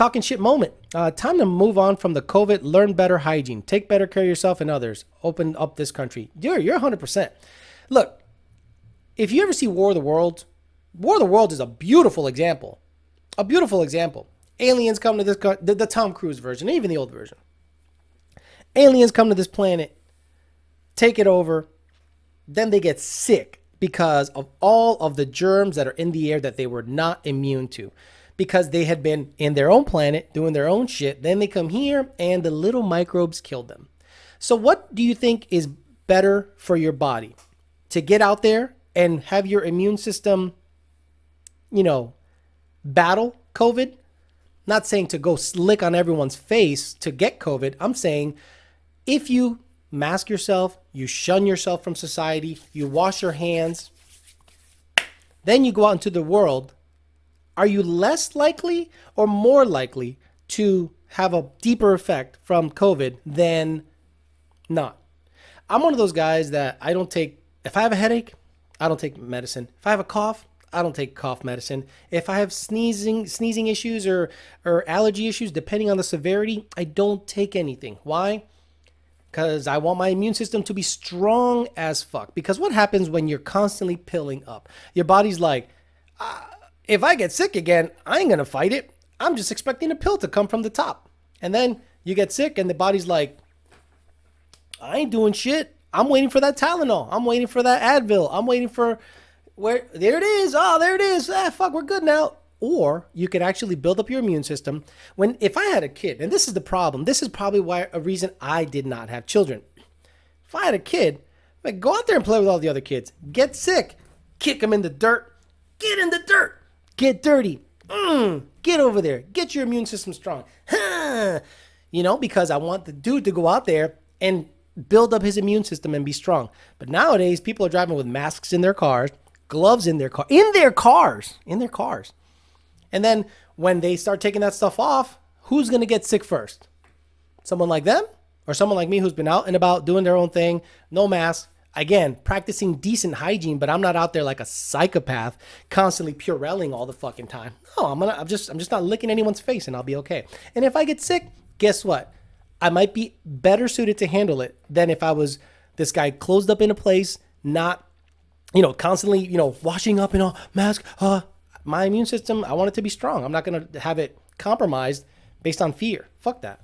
talking shit moment. Uh, time to move on from the COVID. Learn better hygiene. Take better care of yourself and others. Open up this country. You're you're 100. percent Look, if you ever see War of the Worlds, War of the Worlds is a beautiful example. A beautiful example. Aliens come to this the, the Tom Cruise version, even the old version. Aliens come to this planet, take it over, then they get sick because of all of the germs that are in the air that they were not immune to because they had been in their own planet doing their own shit. Then they come here and the little microbes killed them. So, what do you think is better for your body? To get out there and have your immune system, you know, battle COVID? Not saying to go slick on everyone's face to get COVID. I'm saying if you mask yourself, you shun yourself from society, you wash your hands, then you go out into the world, are you less likely or more likely to have a deeper effect from COVID than not? I'm one of those guys that I don't take, if I have a headache, I don't take medicine. If I have a cough, I don't take cough medicine. If I have sneezing sneezing issues or or allergy issues, depending on the severity, I don't take anything. Why? because I want my immune system to be strong as fuck. Because what happens when you're constantly pilling up? Your body's like, uh, if I get sick again, I ain't gonna fight it. I'm just expecting a pill to come from the top. And then you get sick, and the body's like, I ain't doing shit. I'm waiting for that Tylenol. I'm waiting for that Advil. I'm waiting for where there it is. Oh, there it is. Ah, fuck, we're good now or you could actually build up your immune system when if i had a kid and this is the problem this is probably why a reason i did not have children if i had a kid like go out there and play with all the other kids get sick kick them in the dirt get in the dirt get dirty. Mm, get over there. Get your immune system strong. You know because i want the dude to go out there and build up his immune system and be strong. But nowadays people are driving with masks in their cars gloves in their car in their cars in their cars. And then when they start taking that stuff off, who's going to get sick first? Someone like them or someone like me who's been out and about doing their own thing, no mask, again, practicing decent hygiene, but I'm not out there like a psychopath constantly purelling all the fucking time. No, I'm gonna I'm just I'm just not licking anyone's face and I'll be okay. And if I get sick, guess what? I might be better suited to handle it than if I was this guy closed up in a place, not you know, constantly, you know, washing up and all mask, uh, my immune system, I want it to be strong. I'm not going to have it compromised based on fear. Fuck that.